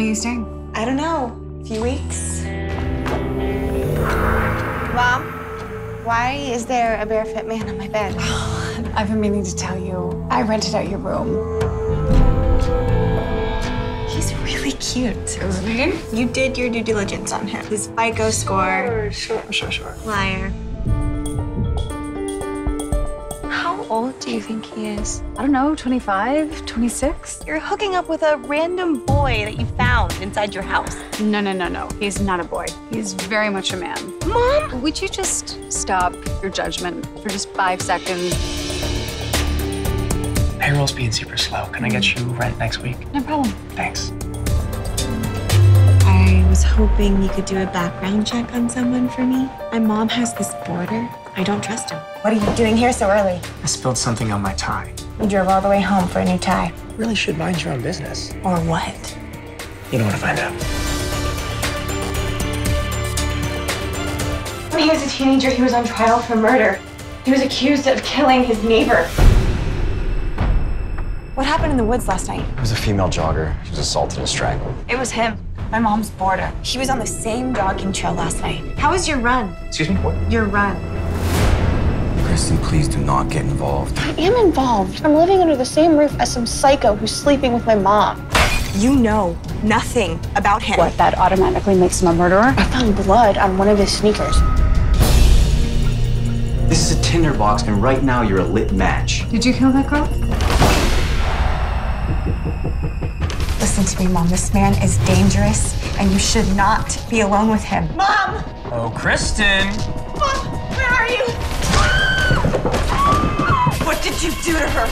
long are you staying? I don't know. A few weeks. Mom, why is there a barefoot man on my bed? I've been meaning to tell you. I rented out your room. He's really cute. Really? You did your due diligence on him. His FICO score. Sure, sure, sure. Liar. Old do you think he is? I don't know, 25, 26? You're hooking up with a random boy that you found inside your house. No, no, no, no. He's not a boy. He's very much a man. Mom? Would you just stop your judgment for just five seconds? Payroll's being super slow. Can I get you rent next week? No problem. Thanks. I was hoping you could do a background check on someone for me. My mom has this boarder. I don't trust him. What are you doing here so early? I spilled something on my tie. You drove all the way home for a new tie. Really should mind your own business. Or what? You don't want to find out. When he was a teenager, he was on trial for murder. He was accused of killing his neighbor. What happened in the woods last night? It was a female jogger. She was assaulted and strangled. It was him. My mom's boarder. He was on the same jogging trail last night. How was your run? Excuse me? What? Your run. Kristen, please do not get involved. I am involved. I'm living under the same roof as some psycho who's sleeping with my mom. You know nothing about him. What, that automatically makes him a murderer? I found blood on one of his sneakers. This is a tinderbox, and right now you're a lit match. Did you kill that girl? Listen to me, Mom. This man is dangerous, and you should not be alone with him. Mom! Oh, Kristen! Mom, where are you? What did you do to her?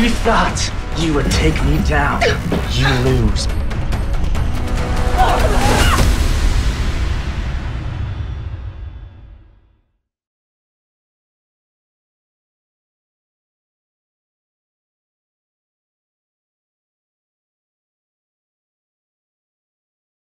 You thought you would take me down. You lose.